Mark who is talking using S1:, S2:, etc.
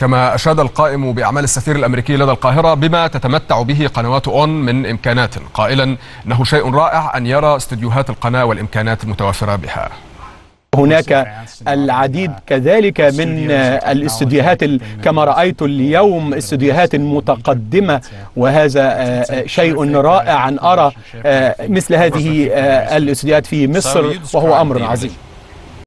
S1: كما أشاد القائم بأعمال السفير الأمريكي لدى القاهرة بما تتمتع به قنوات أون من إمكانات. قائلا أنه شيء رائع أن يرى استديوهات القناة والإمكانات المتوفرة بها.
S2: هناك العديد كذلك من الاستديوهات كما رأيت اليوم استديوهات متقدمة وهذا آه، شيء رائع أن أرى آه، مثل هذه آه، الاستديوهات في مصر وهو أمر عظيم.